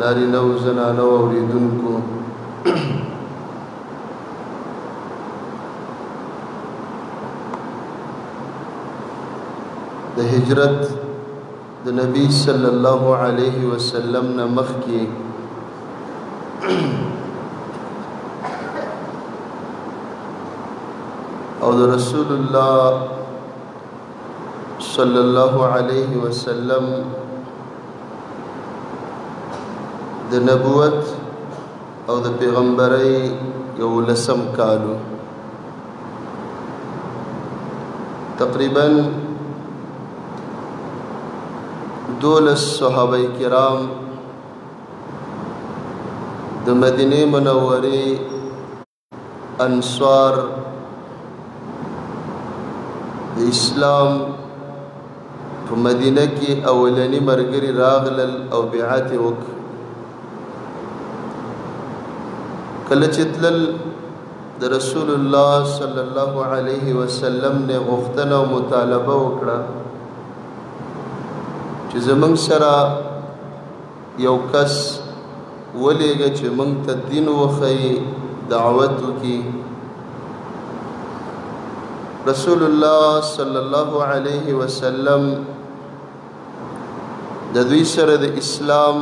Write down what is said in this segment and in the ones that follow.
نارینه او زنانه او اوریدونکو د هجرت د نبی صلی الله علیه وسلم نه مخکې او د رسول الله صلی الله علیه وسلم د نبوت او د پیغمبرۍ یو لسم کالو تقریبا دولس صحابه کرام د مدینه منورې انصار د اسلام په مدینه کې اولنی مرګري راغلل او بیعت وک کله چې تلل د رسول الله صلی الله علیه وسلم نه غوښتنه او مطالبه وکړه چې زمنګ سره یو کس ولیږه چی مونږ ته دین وخیی دعوت وکی رسول الله صلی الله علیه وسلم د دوی سره د اسلام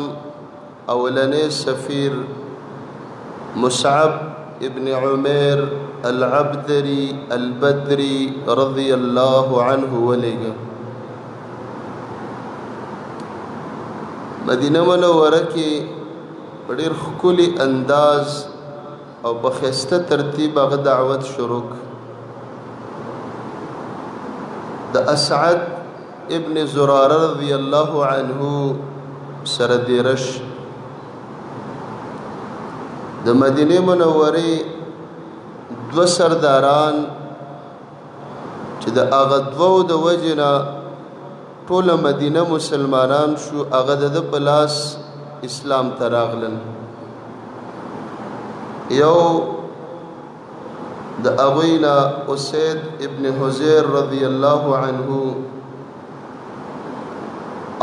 اولنې سفیر مصعب ابن عمر العبدری البدری رضی الله عنه ولیږه مدینه منوره کې په ډېر ښکلي انداز او په ښایسته ترتیب هغه دعوت شروع د اسعد ابن زراره رضی الله عنه سره دیرش د مدینه منورې دو سرداران چې د هغه دوو د وجې نه ټوله مدینه مسلمانان شو هغه د ده په لاس اسلام ته راغلل یو د هغوی نه اسید ابن حزیر رضی الله عنه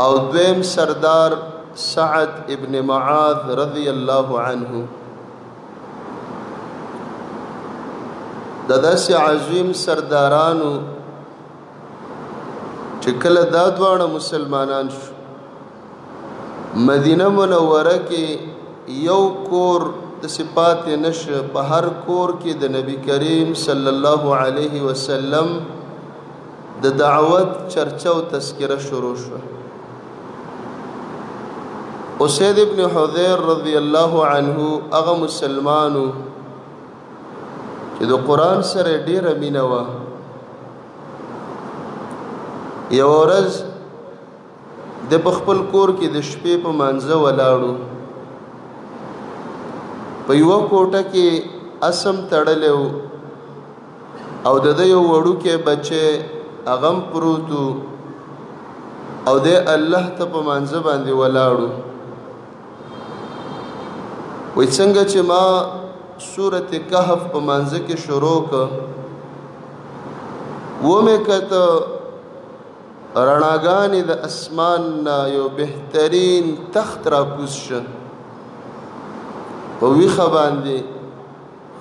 او دویم سردار سعد ابن معاذ رضی الله عنه د داسې عظیم سردارانو چې کله دا دواړه مسلمانان شو مدینه منوره کې یو کور د صفات نشه په هر کور کې د نبی کریم صلی الله علیه وسلم د دعوت چرچا او تذکره شروع شوه اسید ابن حذیر رضی الله عنه هغه مسلمانو چې د قران سره ډیره مینه و یو ورځ د خپل کور کې د شپې په منځه ولاړو په یو کوټه کې اسم تړلو او د ده یو وړوکی بچی هغه هم پروت و او دی الله ته په مانځه باندې ولاړ و وایي څنګه چې ما سورت کهف په مانځه کې شروع کړ ومې کته رڼاګانې د اسمان نه یو بهترین تخت را کوز شه په ویښه باندې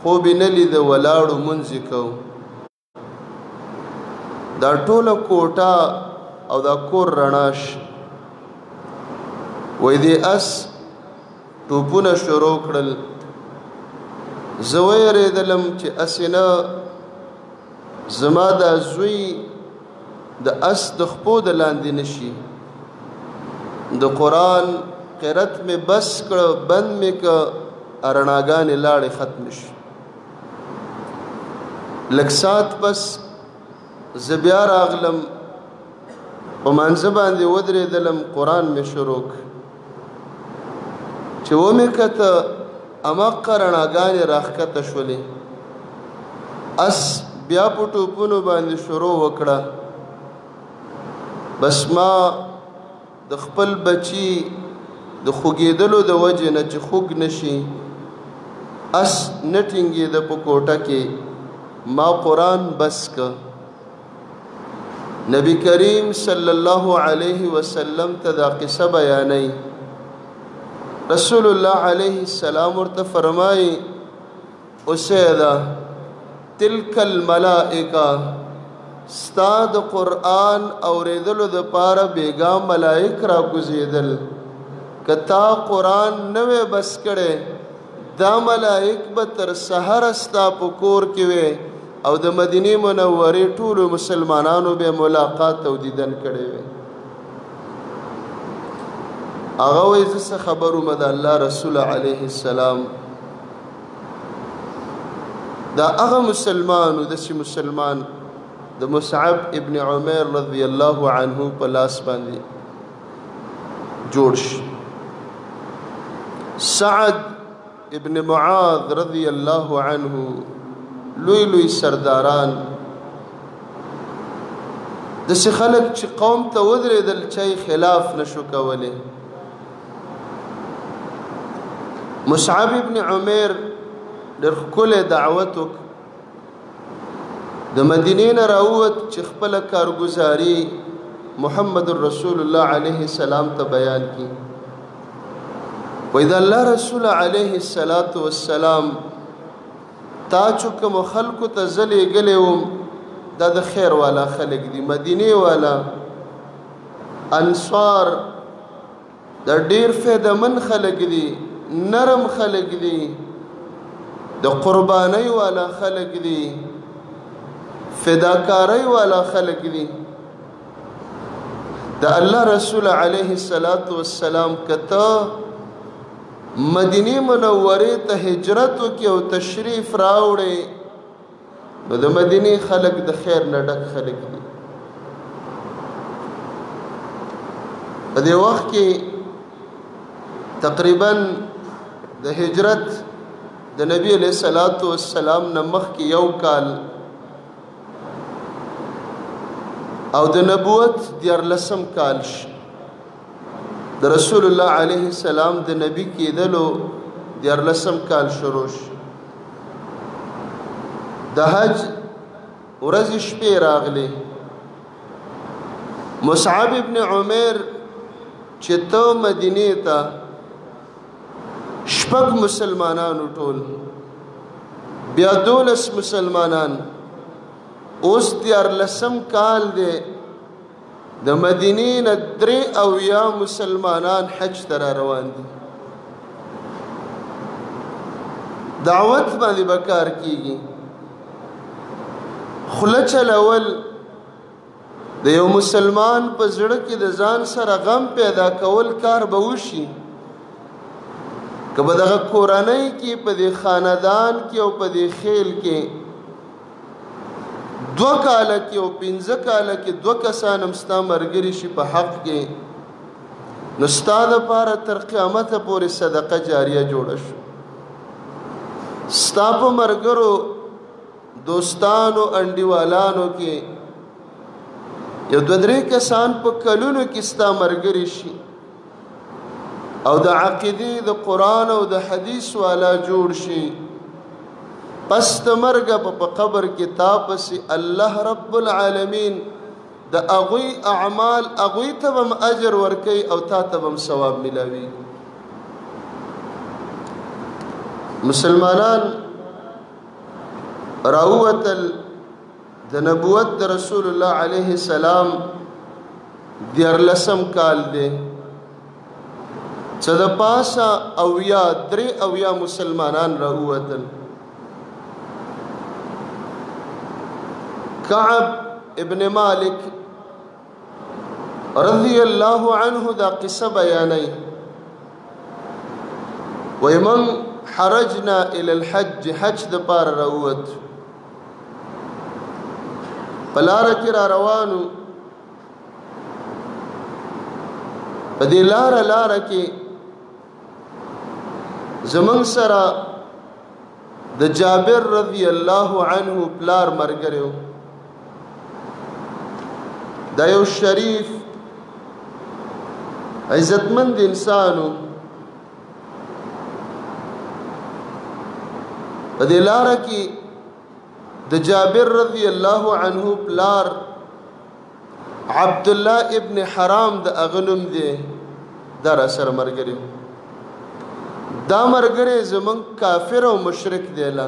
خوب یې نه لیده ولاړو مونځ یې کو دا ټوله کوټه او دا کور رڼا شي وای دې اس ټوپونه شروع کړل زه ویرېدلم چې اسې نه زما دا زوی د اس د خپو د لاندې نشي د قران قرت می بس کړ بند می ک ارناګان لاړې ختم شي لکسات پس زبیا راغلم په منځ باندې ودرې دلم قران می شروع چې ومې کته امقه رڼاګانې راښکته شولې اس بیا په ټوپونو باندې شروع وکړه بس ما د خپل بچی د خوګېدلو د وجې نه چې خوګ نشي اس نټینګې د په کوټه کې ما قرآن بس که نبی کریم صلی الله علیه وسلم ته دا قصه بیانې رسول الله علیه السلام ورته فرمایي اوسیدا تلک الملائکه استاد قران اوریدلو د پاره بیګا ملائک را کوزیدل کتا قران نو بس کړي دا ملائک به تر سحر استا پکور کې وي او د مدینه منوره ټول مسلمانانو به ملاقات او دیدن کړي وي هغه وې زه خبرو مد الله رسول عليه السلام دا هغه مسلمان د سي مسلمان د مصعب ابن عمر رضی الله عنه په لاس باندې جوړ شي سعد ابن معاذ رضی الله عنه لوی لوی سرداران د څه خلک چې قوم ته ودرېدل چې خلاف نشو کوله مصعب ابن عمر ډېر خپل دعوت وک د مدینې نه راووت چې خپل کارګزاري محمد رسول الله علیه السلام ته بیان کی وای دا الله رسول علیه الصلاۃ والسلام تا چې کوم خلکو ته زلې غلې وم دا د خیر والا خلک دي مدینه والا انصار دا ډیر فایده من خلک دي نرم خلک دي د قربانۍ والا خلک دي فداکارۍ والا خلک دي د الله رسول عليه الصلاة والسلام کته مدینه منوره ته هجرت وکي او تشریف راوړي نو د مدینه خلک د خیر نه ډک خلک دي په دې وخت کې تقریبا د هجرت د نبی علیہ الصلات والسلام نه مخکې یو کال او د نبوت دیارلسم کال شي د رسول الله علیه السلام د نبی کېدلو دیارلسم کال شروع شو د حج ورځ شپې راغلي مصعب ابن عمر چې ته مدینه ته شپږ مسلمانانو ټول بیا دولس مسلمانان اوس دیارلسم کال دی د مدینې نه درې او یا مسلمانان حج ته را روان دي دعوت باندې به کار کیږي خوله چلول د یو مسلمان په زړه کې د ځان سره غم پیدا کول کار به وشي که به دغه کورنۍ کې په دې خاندان کې او په دې خیل کې دو کال کې او پنځه کال کې دو کسان هم ستا مرګري شي په حق کې نو ستا د پاره تر قیامت پورې صدقه جاریه جوړ شي ستا په مرګرو دوستانو انډیوالانو کې یو دوه درې کسان په کلونو کې ستا مرګري شي او د عقیدې د قران او د حدیث والا جوړ شي پس د مرګ په قبر کې تاپس الله رب العالمین د اغوی اعمال اغوی ته هم اجر ورکي او تا ته هم ثواب ملاوي مسلمانان راوتل د نبوت د رسول الله علیه السلام دیارلسم کال دی چې د پاسه او یا درې او یا مسلمانان راووتل کعب ابن مالک رضی الله عنه دا قصه بیانای وای من حرجنا الى الحج حج د پار راووت په لار کې را روانو په دې لار لار کې زمون سره د جابر رضی الله عنه پلار مرګره د یو شریف عزتمند انسانو په دې لار کې د جابر رضی الله عنه پلار عبد الله ابن حرام د اغنم دی دا را سره مرګري دا مرګري زمون کافر او مشرک دی لا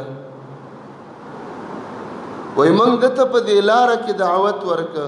وای موږ د ته په دې لار کې دعوت ورکړه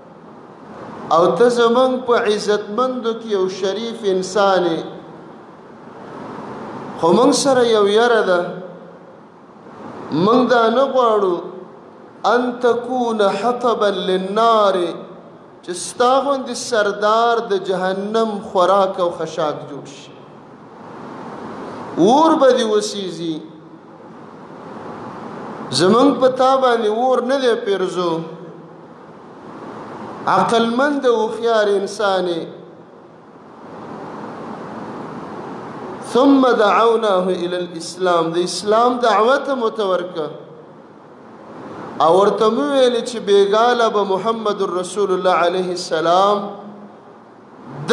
او ته زمونږ په عزتمندو کې یو شریف انسان یې خو مونږ سره یو یره ده مونږ دا نه غواړو ان تکون حطبا للنار چې ستا غوندې سردار د جهنم خوراک او خشاک جوړ شي اور به دې وسیزي زمونږ په تا باندې اور نه دی پیرزو عقلمند او خيار انسان ثم دعوناه الى الاسلام د اسلام دعوت متورکه او ورته ویل چې بیګاله به محمد رسول الله عليه السلام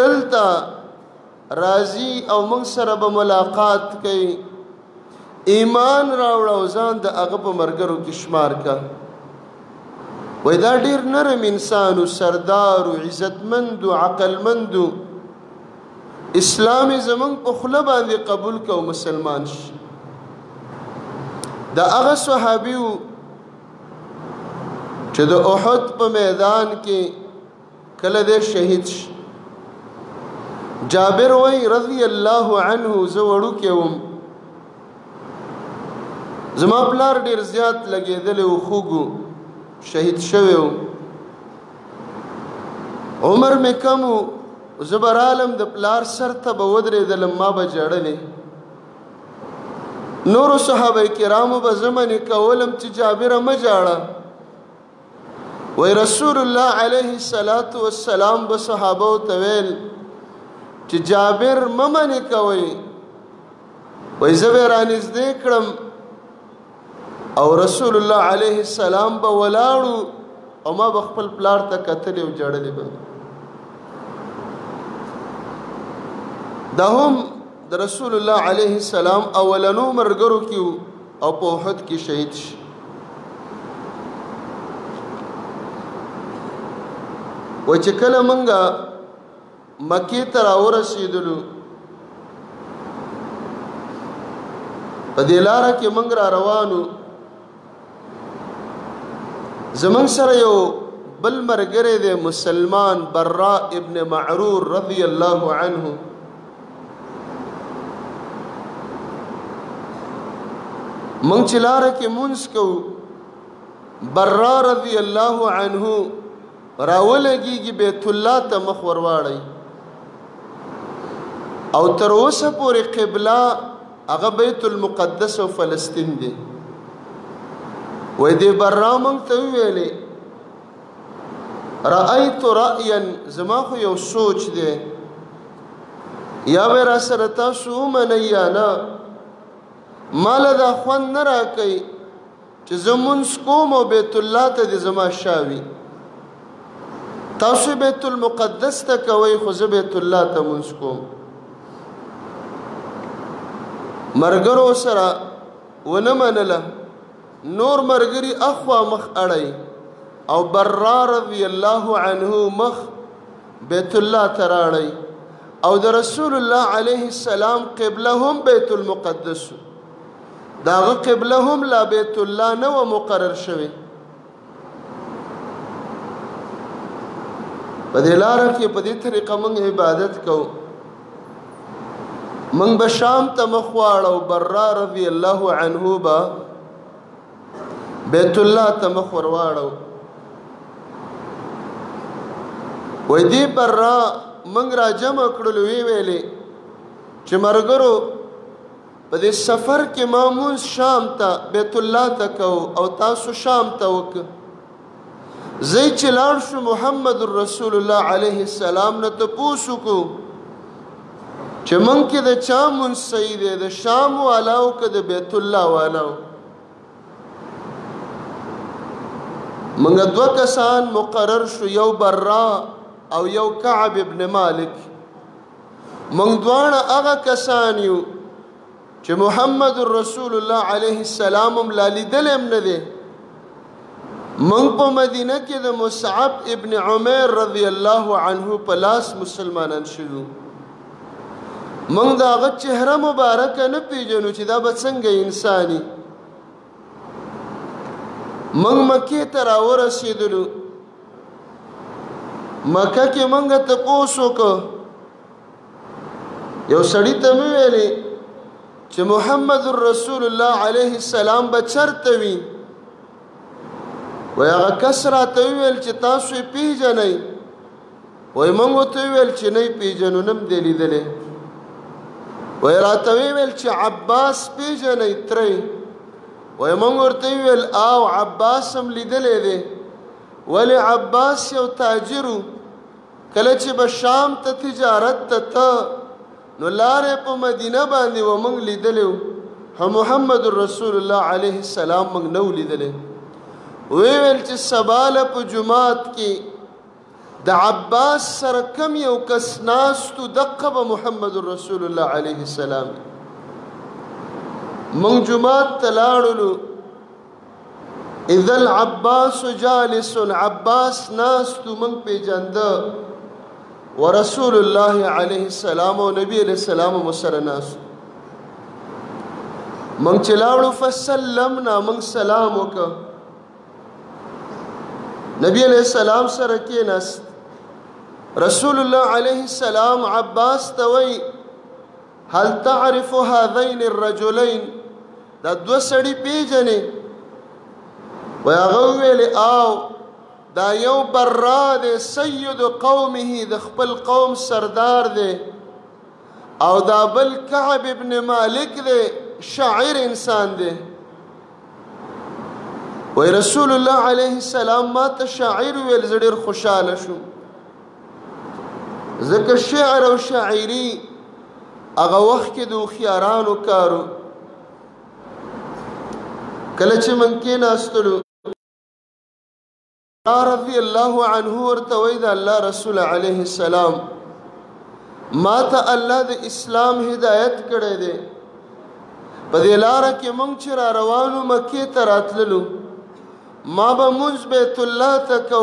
دلته راځي او موږ سره به ملاقات کوي ایمان راوړ او ځان د هغه په مرګرو کې شمار کا وای دا ډیر نرم انسان او سردار او عزتمند او عقلمند اسلام زمون په خله باندې قبول کو مسلمان شي دا هغه صحابي چې د احد په میدان کې کله دې شهید شي جابر وای رضی الله عنه زه وړو کې وم زما پلار ډیر زیات لګیدل او خوګو شهید شوی و عمر مې کم و زبر عالم د پلار سر ته به ودرېدل ما به جړلې نور صحابه کرامو به زمنه کولم چې جابر مجاړه وای رسول الله علیه الصلاۃ والسلام به صحابه ته ویل چې جابر ممن کوي وای زبر انځدې کړم او رسول الله علیه السلام به ولاړو او ما بخپل پلار ته قتل او جړلې به دا هم د رسول الله علیه السلام اولنو مرګرو کیو او په احد کې شهید شي. و چې کله مونږه مکې ته راورسېدلو په دې لار کې مونږ را روانو زمون سره یو بل مرګره دی مسلمان برا ابن معرور رضی الله عنه مونږ چې لار کې مونږ کو برا رضی الله عنه راولګيږي بیت الله ته مخ ورواړی او تر اوسه پورې قبله هغه بیت المقدس او فلسطین دی وې دې برا مونږ ته ویلې رأيت رأيا زما خو یو سوچ دی یا به را سره تاسو ومنئ یا نه مال دا خوند نه راکوي چې زمونږ کوم او بیت الله ته د زما شاوي تاسو بیت المقدس ته کوي خو زه بیت الله ته مونږ کوم مرګرو سره ونه منله نور مرګري اخوا مخ اړی او برا رضی الله عنه مخ بیت الله تراړی او د رسول الله علیه السلام قبله هم بیت المقدس داغه قبله هم لا بیت الله نه و مقرر شوی په دې لار کې په دې طریقه موږ عبادت کوو من به شام ته مخواړه او برا رضی الله عنه به بیت الله ته مخورواړو وې دې برا من را جمع کړل وی ویلې چې مرګرو په دې سفر کې مامون شام ته بیت الله ته کو او تاسو شام ته وک زه چې لاړ شو محمد رسول الله عليه السلام نه ته پوسو کو چې مونږ کې د چا مون صحیح دی د شام والا او که د بیت الله والا مونږ دوه کسان مقرر شو یو برا او یو کعب ابن مالک مونږ دواړه هغه کسان یو چې محمد رسول الله عليه السلام هم لا لیدل هم نه دی موږ په مدینه کې د مصعب ابن عمر رضی الله عنه په لاس مسلمانان شوو موږ دا غ چهره مبارکه نه پیژنو چې دا به څنګه انساني موږ مکه ته راورسېدلو مکه کې موږ ته پوسو کو یو سړی ته مې ویلې چې محمد رسول الله علیه السلام به چرته وي وای هغه کس راته ویل چې تاسو یې پیژنئ وای موږ ته ویل چې نه پیژنو نم دی لیدلې وای راته ویل چې عباس پیژنئ ترې وای موږ ورته ویل او عباس هم لیدلې دی ولی عباس یو تاجرو کله چې به شام ته تجارت ته ته نو لارې په مدینه باندې و موږ لیدلو هم محمد رسول الله علیه السلام موږ نو لیدلې وی ویل چې سباله په جماعت کې د عباس سره کم یو کس ناستو دقه به محمد رسول الله علیه السلام موږ جماعت ته لاړلو اذا العباس جالس عباس ناس تو من پیجند ورسول الله عليه السلام او نبی عليه السلام مسره ناس من چلاړو فسلمنا من سلام وک نبی عليه السلام سره کې ناس رسول الله عليه السلام عباس توي هل تعرف هذين الرجلين دا دو سړي پیژنې وای هغه ویل او دا یو برا دی سید قومه د خپل قوم سردار دی او دا بل کعب ابن مالک دی شاعر انسان دی وای رسول الله علیه السلام ما ته شاعر ویل زړه خوشاله شوم ځکه شعر او شاعري هغه وخت کې د خيارانو کارو کله چې من کې ناستلو رضی الله عنه ورته وی د الله رسول عليه السلام ما ته الله د اسلام هدایت کړی دی په دې لار کې مونږ چې را روانو مکه ته راتللو ما به منځ بیت الله ته کو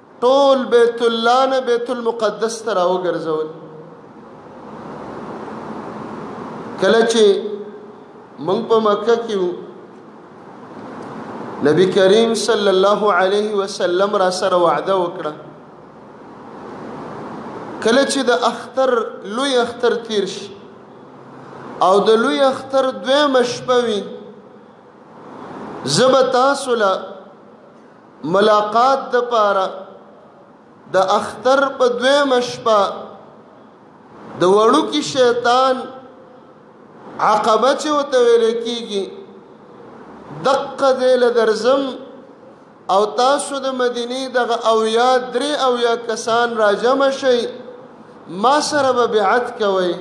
ټول بیت الله نه بیت المقدس ته راوګرځول کله چې موږ په مکه کې نبی کریم صلی الله علیه وسلم را سره وعده وکړه کله چې د اختر لوی اختر تیر شي او د لوی اختر دویمه شپه وي زه به تاسو له ملاقات لپاره د اختر په دویمه شپه د وړوکي شیطان عقبه چې ورته ویل کېږي دقه ځای له درځم او تاسو د مدینې دغه اویا درې اویا کسان راجمع شئ ما سره به بیعت کوئ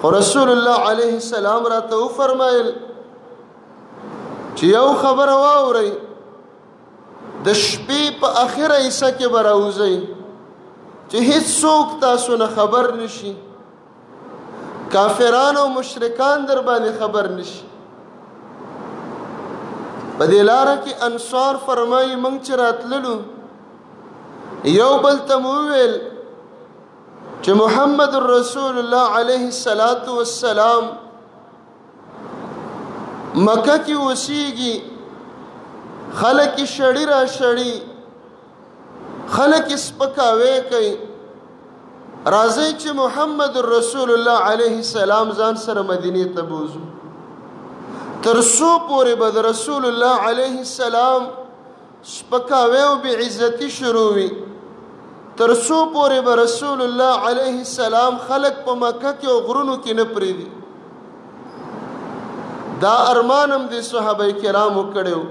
خو رسول الله علیه السلام راته وفرمایل چې یو خبره واوري د شپې په اخره حصہ کې براوځي چې هیڅ څوک تاسو نه خبر نشي کافران او مشرکان در باندې خبر نشي په دې لار کې انصار فرمایي مونږ چې راتللو یو بل ته ویل چې محمد رسول الله عليه الصلاه والسلام مکه کې اوسېږي خلک شړی را شړی خلک سپکاوي کوي راځي چې محمد رسول الله عليه السلام ځان سره مدینه ته بوزو تر سو پورې بد رسول الله عليه السلام سپکاوی او بې عزتي شروع وي تر څو پورې به رسول الله علیه السلام خلق په مکه کې او غرونو کې نه پریدي دا ارمانم د صحابه کرامو کړو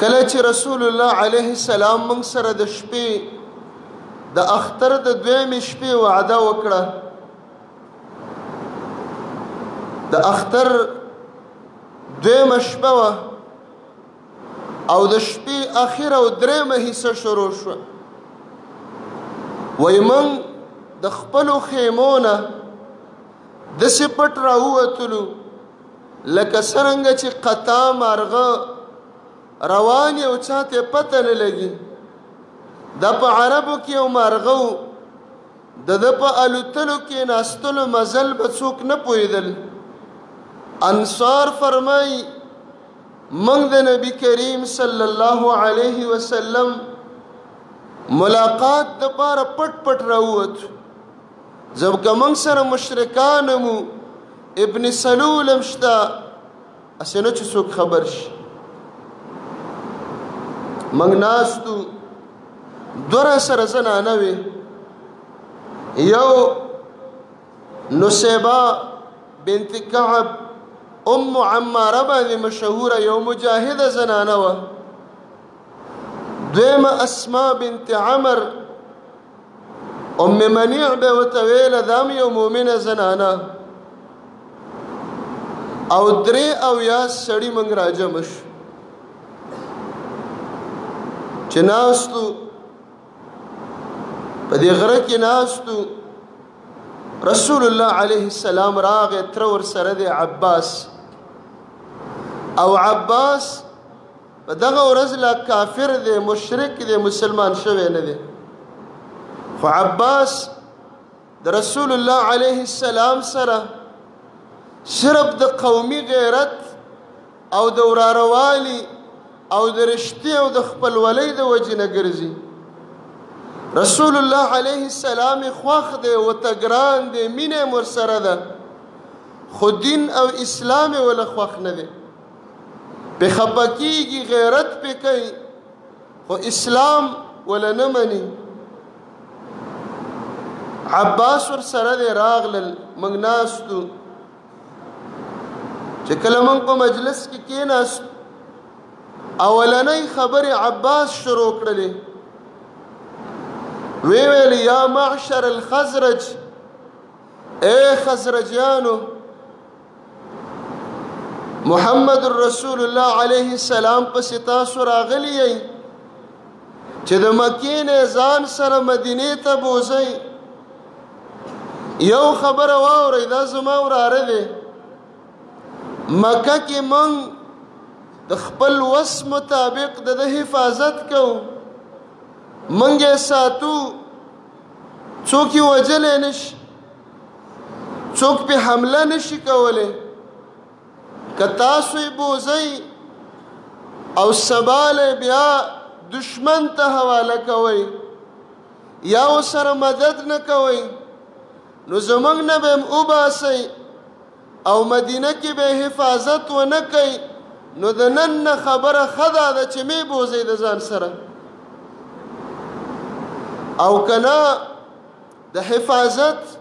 کله چې رسول الله علیه السلام موږ سره د شپې د اختر د دویمې شپې وعده وکړه د اختر دویمه شپه وه او د شپې اخر او درېمه حصہ شروع شو وای من د خپل خیمونه د سپټ راوتلو لکه څنګه چې قطا مارغه روان یو چاته پته نه لګي د په عربو کې یو مارغه د ده په الوتلو کې ناستلو مزل به څوک نه پوهېدل انصار فرمایي موږ د نبی کریم صلی الله علیه وسلم ملاقات د پاره پټ پټ راووت ځکه موږ سره مشرکان مو ابن سلول مشتا اسنه چې څوک خبر شي منګ ناستو دره سره زنانه وي یو نسیبه بنت کعب ام عماره باندې مشهوره یو مجاهده زنانه وه دویمه اسماء بنت عمر ام منیع به وتویل دام یو مؤمنه زنانه او درې او یا سړی منګ راجم شو چې ناستو په دې غره کې ناستو رسول الله عليه السلام راغ تر ور سره د عباس او عباس په دغه ورځ لا کافر دی مشرک دی مسلمان شوی نه دی خو عباس د رسول الله علیه السلام سره صرف د قومي غیرت او د وراروالی او د رشتې او د خپلولۍ د وجې نه ګرځي رسول الله علیه السلام خوښ دی ورته ګران دی مینه یې ورسره ده خو دین او اسلام یې ورله خوښ نه دی په خپه کېږي غیرت پې کوي خو اسلام ولا نه مني عباس ور سره دی راغلل موږ ناستو چې کله موږ په مجلس کې کېناست اولنۍ خبرې عباس شروع کړلې وی ویل یا معشر الخزرج اے خزرجیانو محمد رسول الله علیه السلام په ستا سره غلی چې د مکې نه ځان سره مدینه ته بوزي یو خبره واوري دا زما وراره دی مکه کې مونږ د خپل وس مطابق د حفاظت کو مونږه ساتو څوک وجل نش څوک په حمله نشي کوله که تاسو یې بوزئ او سباله بیا دشمن ته حواله کوئ یا ورسره مدد نه کوئ نو زمونږ نه به هم وباسئ او مدینه کې به حفاظت ونه کوئ نو د نن نه خبره ښه ده ده چې مې بوځئ د ځان سره او که نه د حفاظت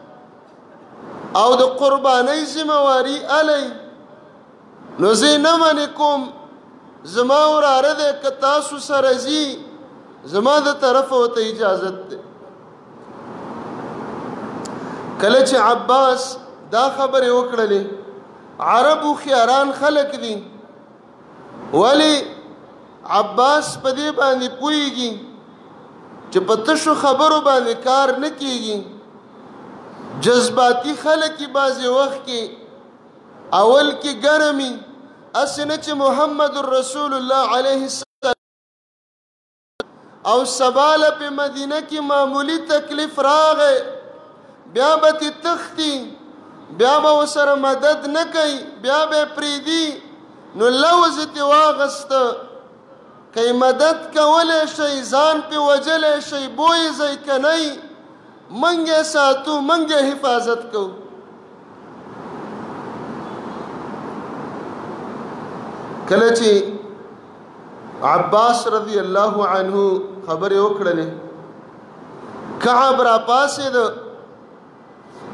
او د قربانۍ ذمہواری الی نو زه نه منې کوم زما وراره ده که تاسو سره ځي زما د طرفه ورته اجازت ده کله چې عباس دا خبرې وکړلې عربو خیاران خلک دي ولی عباس په دې باندې پويږي چې په تشو خبرو باندې کار نه کیږي جذباتي خلک بعضې وخت کې اول کې ګرمي اسنه چې محمد رسول الله عليه السلام او سبال په مدینه کې معمولی تکلیف راغې بیا به تی تختی بیا به وسره مدد نه کوي بیا به پریدي نو لوز تی واغست کای مدد کولې شي ځان په وجلې شي بوې ځای کني منګه ساتو منګه حفاظت کوو کله چې عباس رضی الله عنه خبره وکړلې کعب را پاسې ده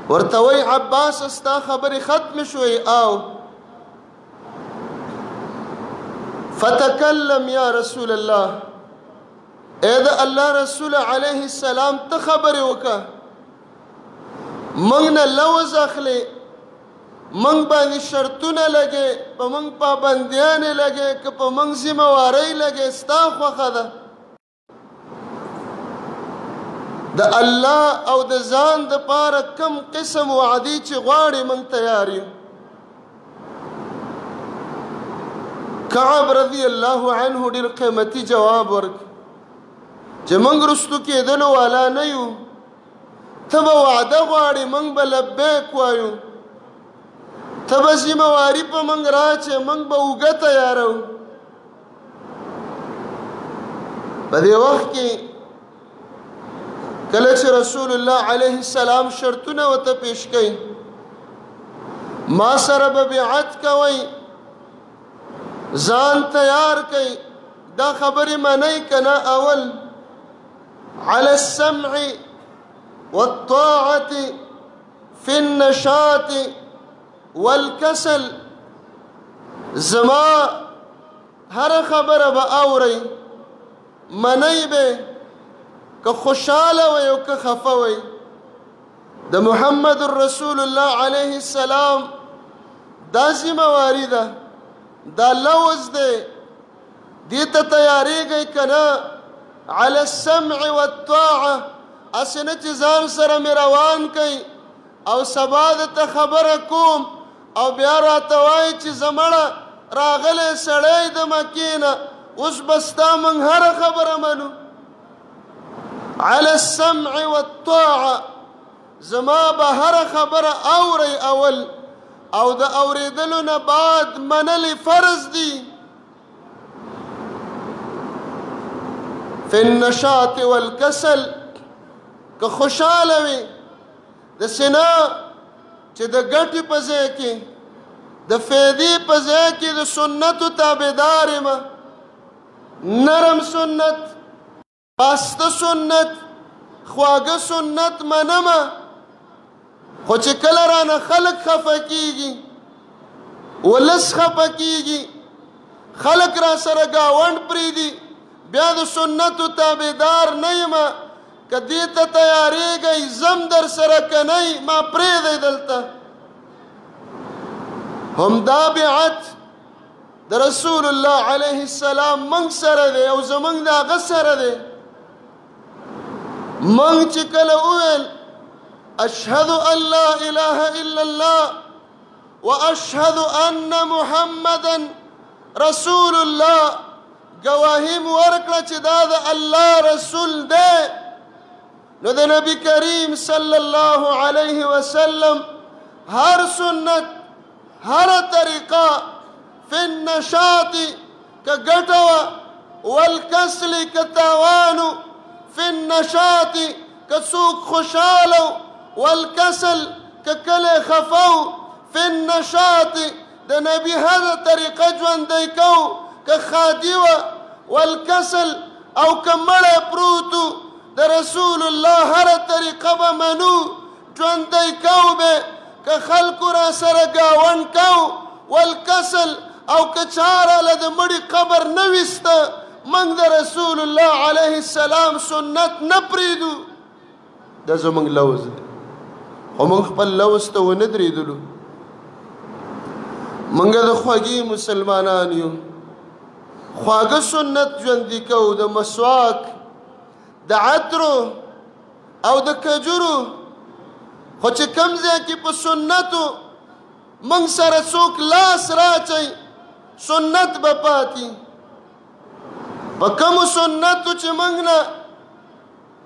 ورته وای عباس استا خبره ختم شوې او فتکلم یا رسول الله اې دا الله رسول عليه السلام ته خبره وکړه موږ نه لوز اخلي موږ باندې شرطونه لګي په موږ پابندیانې لګي که په موږ ذمہ وارۍ لګي ستا خوښه ده د الله او د ځان د پاره کم قسم وعدي چې غواړي موږ تیار یو کعب رضی الله عنه ډیر قیمتي جواب ورک چې موږ رستو کېدلو والا نه یو ته به وعده غواړې موږ به لبیک وایو ته به ذمواري په موږ راچې موږ به اوږه تیارو په دې وخت کې کله چې رسول الله علیه السلام شرطونه وته پیش کړي ما سره به بیعت کوي ځان تیار کړي دا خبره منئ کنه اول على السمع والطاعة في النشاط والكسل زما هر خبره به اوري منی به که خوشاله وي او که خفه وي د محمد رسول الله عليه السلام دا ذمہ واری ده دا لوز ده دې ته تیارېږئ که نه؟ علی السمع والطاعه اسې نه چې ځان سره مې روان کوي او سبا درته خبره کوم او بیا راته وایي چې زمړه راغلی سړی د مکې نه اوس به ستا موږ هره خبره منو علی السمع والطاعه زما به هره خبره اورئ اول او د اورېدلو نه بعد منل فرض دي فی النشاط والکسل که خوشاله وي د سنا چې د ګټې په ځای کې د فیدی په ځای کې د سنتو تابعدار ما نرم سنت پست سنت خواږه سنت منم خو چې کله رانه خلق خفه کیږي ولس خفه کیږي خلق را سره گاوند پریدي بیا د سنت تابعدار نه یم کدی ته تیارېږي زم در سره کنه ما پرې دی دلته هم دا بیعت د رسول الله علیه السلام منګ سره دی او زمنګ دا غ سره دی منګ چې کله وویل اشهد ان لا اله الا الله واشهد ان محمدا رسول الله گواهیم ورکړه چې دا د الله رسول دی نو د نبی کریم صلی الله علیه وسلم هر سنت هر طریقه فن نشاط ک ګټوا والکسل ک تاوانو فن نشاط ک سوق خوشاله والکسل ک کله خفاو فن نشاط د نبی هره طریقه ژوندی کو که خادی و والکسل او که مړی پروتو د رسول الله هره طریقه به منو ژوندی کو به که خلکو را سره گاون کو والکسل او که چاره له د مړی قبر نه ویسته منګ د رسول الله علیه السلام سنت نه پریدو دا زمونږ لوز دی خو مونږ خپل لوز ته ونه درېدلو مونږ د خوږي مسلمانان یو خواږه سنت ژوندي کو د مسواک د عطرو او د کجورو خو چې کم ځای کې په سنتو مونږ سره څوک لاس راچي سنت به پاتې په کوم سنتو چې مونږ نه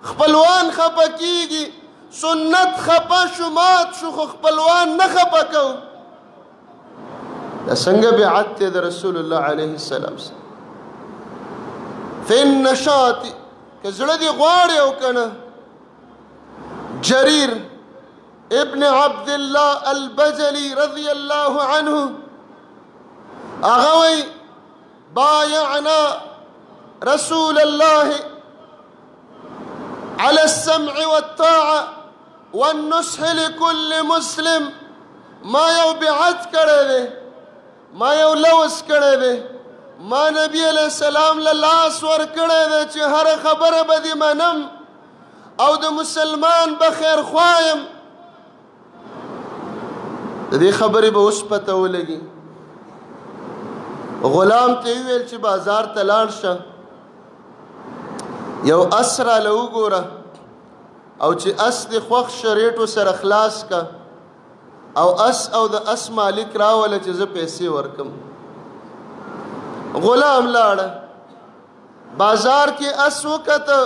خپلوان خپه کیږي سنت خپه شو مات شو خو خپلوان نه خپه کو دا څنګه بیعت دی د رسول الله علیه السلام سره فن نشاط که زړه دی غواړي او کنه جرير ابن عبد الله البجلي رضي الله عنه اغوي بايعنا رسول الله على السمع والطاعه والنصح لكل مسلم ما یو بیعت کړی دی ما یو لوس کړی دی ما نبی علیہ السلام له لاس ور کړی دی چې هر خبره به دې منم او د مسلمان به خیر خوایم د دې خبرې به اوس پته ولګي غلام ته ویل چې بازار ته لاړ شه یو اسره له وګوره او چې اس د خوښ شریټو سره خلاص کا او اس او د اس مالک راوله چې زه پیسې ورکم غلام لاړ بازار کې اس وکته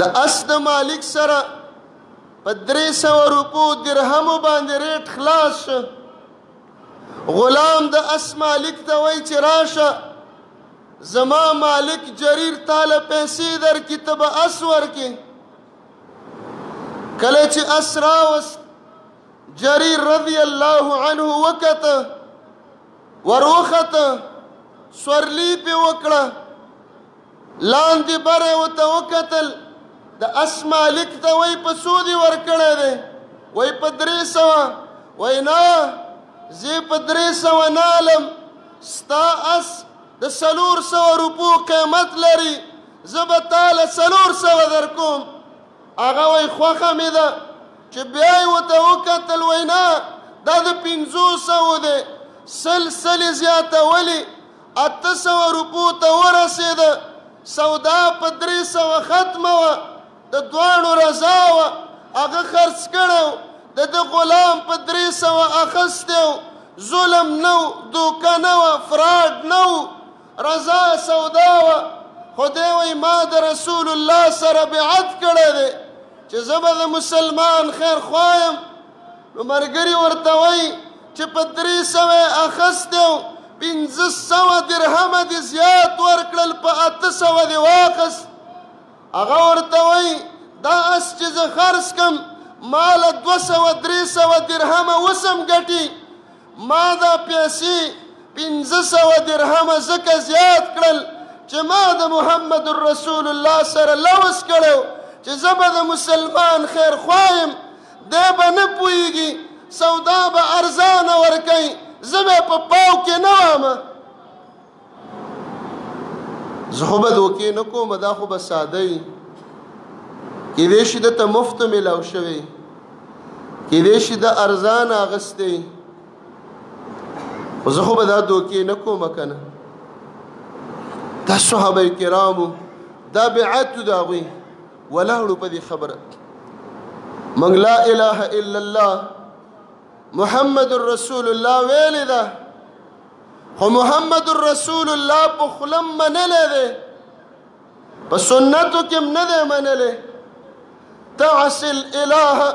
د اس د مالک سره په درې سوه روپو درهمو باندې ریټ خلاص شو غلام د اس مالک ته وایي چې راشه زما مالک جریر تاله پیسې درکړي ته به اس ورکې کله چې اس راوست جریر رضی الله عنه وکته وروخته سورلی په وکړه لاندې بره یې ورته وکتل د اس مالک ته وایي په څو دې ورکړی دی وایي په درې سوه وایي نه زه په درې سوه نه علم ستا اس د څلور سوه روپو قیمت لري زه به تا له څلور سوه در کوم هغه وایي خوښه مې ده چې بیا یې ورته وکتل وایي نه دا د پنځو سوو دی سل سلې زیاتولې اته سوه روپو ته ورسېده، سودا په درې سوه ختمه وه، د دواړو رضا وه، هغه خرڅ کړی و، د ده غلام په درې سوه اخستی و، ظلم نه و، دوکه نه وه، فراډ نه و، رضا سودا وه، خو دی وایي ما د رسول الله سره بیعت کړی دی چې زه به د مسلمان خیرخواه یم، نو مرګري ورته وای چې په درې سوه اخستو پنځه سوه درهم دې زیات ورکړل په اته سوه دې واخست هغه ورته وای دا اس چې زه خرڅ کم مال دوه سوه درې سوه درهم وسم ګټي ما دا پیسې پنځه سوه درهم ځکه زیات کړل چې ما د محمد رسول الله سره لوس کړو چې زه به د مسلمان خیر خوایم دی به نه پوهېږي سودا به ارزانه ورکوي زه به په پاو کې نه وم زه خو به دوکې نه کوم دا خو به ساده وي کېدای شي دته مفت میلاو شوی کېدای شي د ارزان اغستې خو زه خو به دا دوکې نه کوم که نه دا صحابه کرامو دا بیعت د هغوی ولاړو په دې خبره موږ لا اله الا الله محمد رسول الله ویل ده خو محمد رسول الله په خلم منل ده په سنتو کې نه ده منل تعس الاله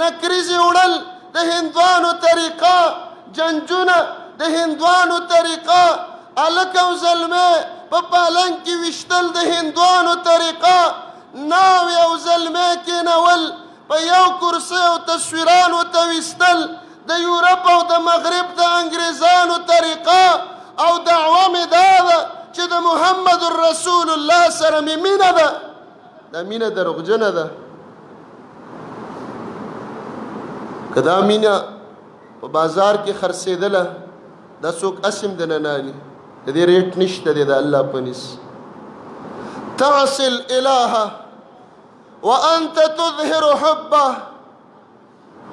نکریزې وړل د هندوانو طریقه جنجونه د هندوانو طریقه الک او زلمه په پالنګ کې وشتل د هندوانو طریقه ناو او زلمه کې نول په یو کرسي او تصویرانو ته وستل د یورپ او د مغرب د انګریزانو طریقه او دعوه مې دا ده چې د محمد رسول الله سره مې مینه ده دا مینه دروغجنه ده که دا مینه په بازار کې خرڅېدله دا څوک اسم د نه نالي د دې ریټ نشته دی د الله په نس تعصل اله وانت تظهر حبه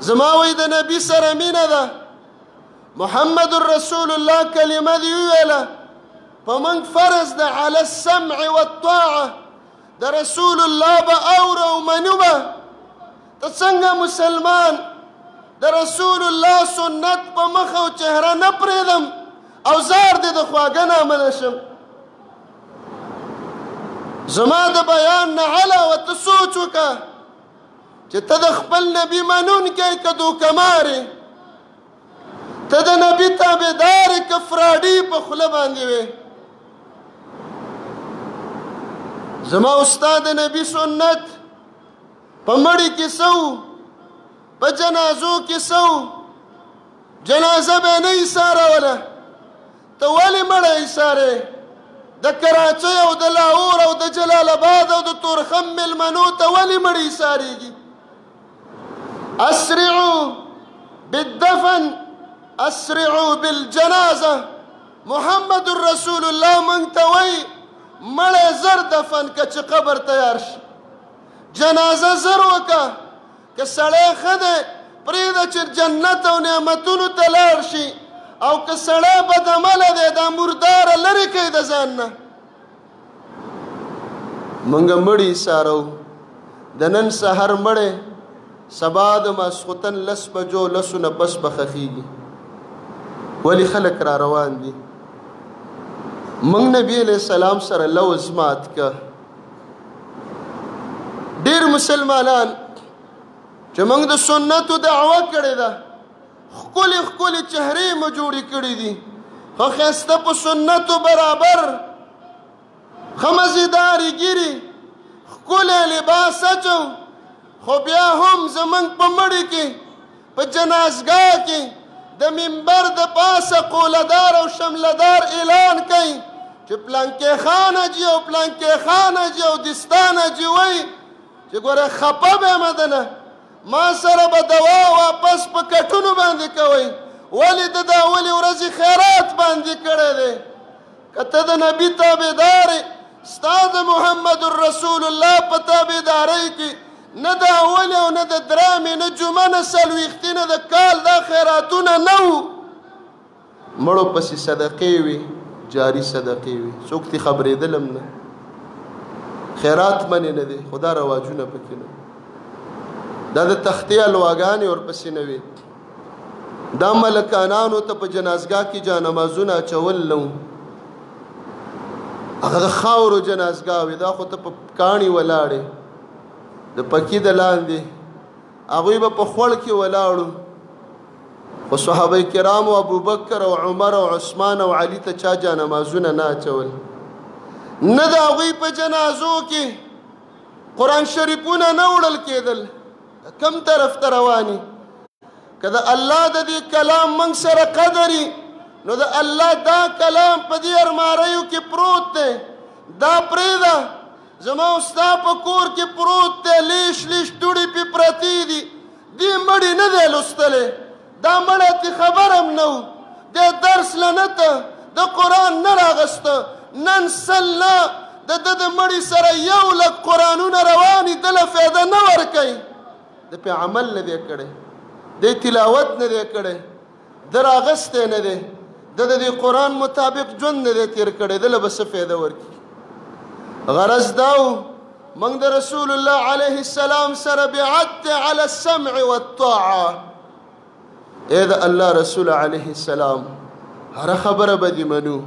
زما وې د نبی سره مینه ده محمد رسول الله کلمه دی ویله په موږ فرض ده علی السمع والطاعه د رسول الله به اور او منو به ته څنګه مسلمان د رسول الله سنت په مخ او چهره نه پرېدم او زار دې د خواږه نامه نشم زما د بیان نه علاوه ته سوچ وکړه چې ته د خپل نبی منونکی که دوکمارې ته د نبی تابعدار کفراډی په خله باندې وې زما استاد نبی سنت په مړی کې سو په جنازو کې سو جنازه به نه ایساره ولا ته ولی مړی ایساره د کراچۍ او د لاهور او د جلال آباد او د تورخم ملمنو ته ولې مړی ساريږي اسرعو بالدفن اسرعو بالجنازه محمد رسول الله مونږ ته وای مړې زر دفن ک چې قبر تیار شي جنازه زر وکا که سړی خده پرې د چې جنت او نعمتونو ته لاړ شي او که سړی بد عمل دی دا مردار لري کوي د ځان نه منګه مړی سارو د نن سحر مړی سبا د ماسخوتن لس بجو لسو نه پس بخخیږي ولی خلک را روان دي منګ نبی علیہ السلام سره لوز مات که ډیر مسلمانان چې موږ د سنتو دعوه کړې ده ښکلي ښکلي چهرې مو جوړې کړې دي ښه ښایسته په سنتو برابر ښه مزیدارې ګیري ښکلی لباس اچو خو بیا هم زمونږ په مړي کې په جنازګاه کې د منبر د پاسه قولدار او شملدار اعلان کوي چې پلانکې خان جی او پلانکې خان جی او دستان جی وای چې ګوره خپه به مدنه ما سره به دوا واپس په کټونو باندې کوي ولی د دا اولی ورځې خیرات باندې کړی دی که ته د نبي تابعدار ستا د محمد رسول الله په تابعدارۍ کې نه د اولې او نه د درامې نه جمعه نه څلوېښتي نه د کال دا خیراتونه نه وو مړو پسې صدقې وي جاری صدقې وي څوک تی خبرېدل هم نه خیرات منې نه دی خدا رواجونه پکې نه دا د تختې الواګانې ورپسې نه وي دا ملکانانو ته په جنازګاه کې جا نمازونه اچول نو هغه د خاورو جنازګاه وي دا خو ته په کاڼي ولاړې د پکی د لاندې هغوی به په خوړ کې ولاړو خو صحابه کرام او ابوبکر او عمر او عثمان او علي ته چا جا نمازونه نه اچول نه د هغوی په جنازو کې قرآن شریفونه نه وړل کېدل کم طرف ته رواني که د الله د دې کلام موږ سره قدري نو د الله دا کلام په دې ارماریو کې پروت دی دا پرېږده زما او ستا په کور کې پروت دی لیش لیش دوړي پې پرتې دي دې مړي نه دی لوستلی دا مړی تی خبر هم نه و د درس له نه ته د قرآن نه راغسته نن سل نه د ده د مړي سره یو لک قرآنونه روان دي دله فایده نه ورکوي د پې عمل نه دی کړی دی تلاوت نه دی کړی د راغستی نه دی د د دې قرآن مطابق ژوند نه دی تیر کړی د له به څه فایده ورکړي غرض دا و موږ د رسول الله علیه السلام سره بیعت دی علی السمع والطاعه اې د الله رسول علیه السلام هره خبره به دې منو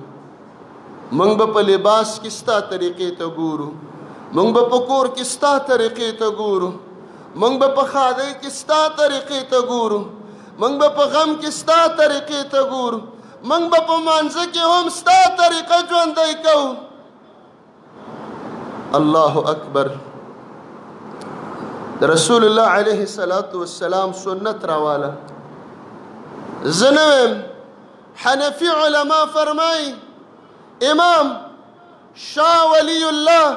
موږ به په لباس کې ستا طریقې ته ګورو موږ به په کور کې ستا طریقې ته ګورو موږ به په ښادۍ کې ستا طریقې ته ګورو موږ به په غم کې ستا طریقې ته ګورو موږ به په مانځه کې هم ستا طریقه ژوندی کوو الله اکبر رسول الله علیه الصلاۃ والسلام سنت راواله زنویم حنفی علما فرمای امام شاه ولی الله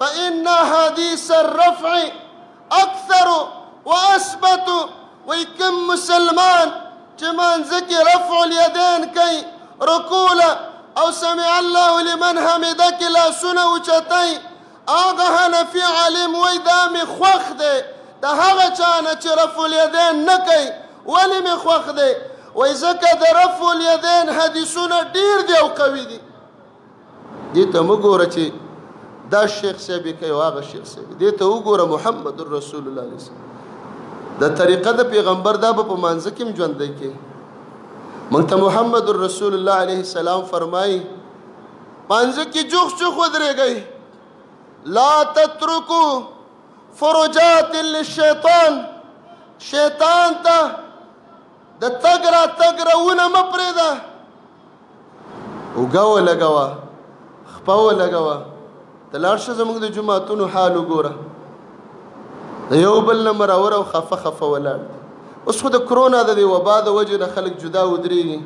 فإن حديث الرفع أكثر وأثبت وی کم مسلمان چې مانځه کې رفع اليدين کوي رکوع او سمع الله لمن حمده کې لاسونه اوچتای هغه حنفي عالم وای دا مې خوښ دی د هغه چا نه چې رفع الیدین نه کوي ولې مې خوښ دی وای ځکه د رفع الیدین حدیثونه ډیر دی او قوي دي دې ته موږ ګوره چې دا شیخ صاحب کوي او هغه شیخ صاحب دې ته وګوره محمد رسول الله علیه وسلم د طریقه د پیغمبر دا په مانځ کې هم ژوند دی کې مونږ ته محمد رسول الله علیه السلام فرمایي مانځ کې جوخ جوخ ودرېږي لا تترکو فرجات للشیطان شیطان ته د تګ را تګ رونه مه پرېږده اوږه ولګوه خپه ولګوه ته لاړ شه زموږ د جوماتونو حال وګوره د یو بل نه مرور او خفه خفه ولاړ دي اوس خو د کرونا د دې وبا د وجې نه خلک جدا ودرېږي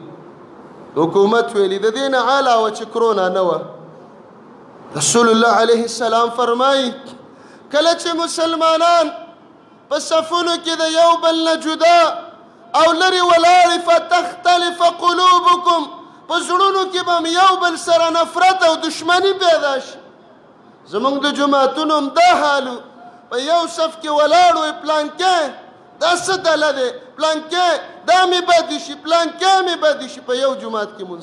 حکومت ویلي د دې نه علاوه چې کرونا نه وه رسول الله علیه السلام فرمایي کله چې مسلمانان په صفونو کې د یو بل نه جدا او لري ولاړې فتختلف قلوبکم په زړونو کې به یو بل سره نفرت او دشمنی پیدا شي زمونږ د جماعتونو هم دا حالو په یو صف کې ولاړو پلان کې دا څه دله دی پلان کې دا مې بدی شي پلان کې مې بدی شي په یو جماعت کې مونږ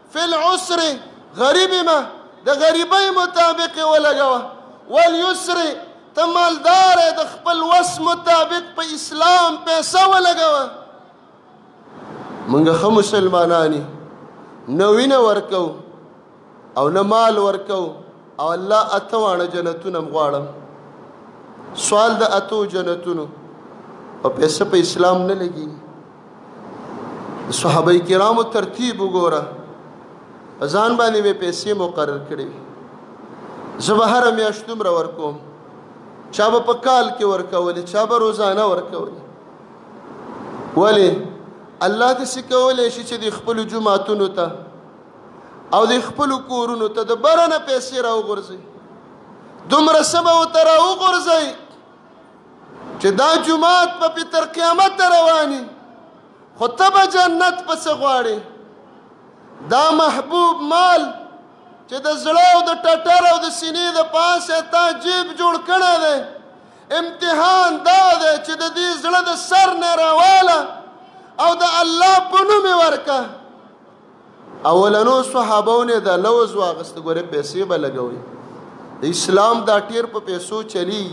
فی العسر غریب ما د غریبۍ مطابق ولګوه والیسر ته مالدار د خپل وس مطابق په اسلام پیسې ولګوه مونږ خو مسلمانانی نو وینه ورکو او نه مال ورکو او الله اتوانه جنتونه غواړم سوال د اتو جنتونو او پیسې په اسلام نه لګي صحابه کرامو ترتیب وګوره ځان باندې مې پیسې مقرر کړې زه به هره میاشت دومره ورکوم چا به په کال کې ورکولې چا به روزانه ورکولې ولې الله دې څه کولی شي چې د خپلو جوماتونو ته او د خپلو کورونو ته د بره نه پیسې راوغورځوي دومره څه به ورته راوغورځوي چې دا جماعت په تر قیامت رواني خو ته به جنت پس غواړي دا محبوب مال چې د زړه او د ټټر او د سینې د پاسه تا جیب جوړ کړی دی امتحان دا دی چې د دې زړه د سر نه راواله او د الله په نوم ورکه اولنو صحابو نه د لوز واغست ګوره پیسې به لګوي د اسلام دا ټیر په پیسو چلی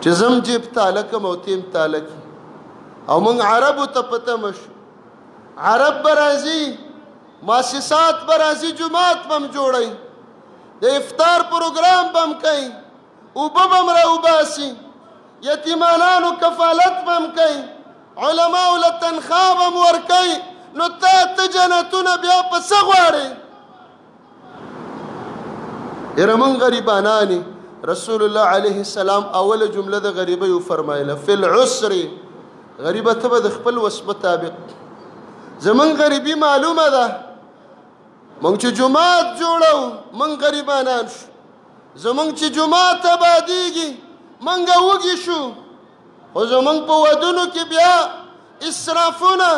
چې زم جیب تالک موتیم تالک او موږ عربو ته پته مش عرب برازي مؤسسات برازي جماعت بم جوړي د افطار پروګرام بم کوي اوبه به هم راوباسي یتیمانانو کفالت به هم کوي علماو له تنخوا به هم ورکوي نو تا ته جنتونه بیا په څه غواړې یاره مونږ غریبانان رسول الله علیه السلام اوله جمله د غریبۍ وفرمایله فی العسر غریبه ته به د خپل وس مطابق زمونږ غریبي معلومه ده مونږ چې جماعت جوړو مونږ غریبانان شو زمونږ چې جماعت آبادېږي منګه وږي شو خو زمونږ په ودونو کې بیا اسرافونه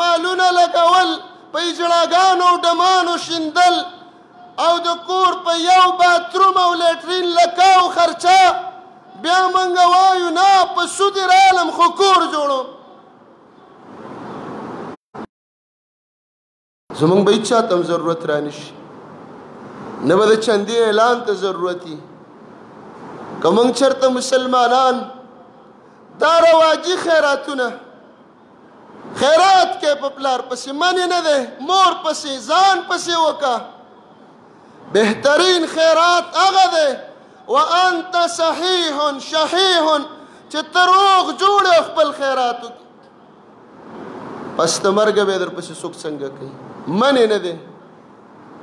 مالونه لګول په اجړاګانو او ډمانو شیندل او د کور په یو باتروم او لیټرین لکاو خرچه بیا منګه وایو نه په سود رالم خو کور جوړو زمونږ به چا تم ضرورت را نشي نه به د چندې اعلان ته ضرورت وي که موږ چېرته مسلمانان دا رواجي خیراتونه خیرات کې په پلار پسې منې نه دی مور پسې ځان پسې وکړه بهترین خیرات هغه دی وانت صحیح شحیح چې ته روغ جوړ خپل خیرات وکړي پس د مرګ به در پسې څوک څنګه کوي منې نه دی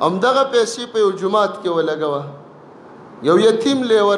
همدغه پیسې په یو جماعت کې ولګوه یو یتیم لیور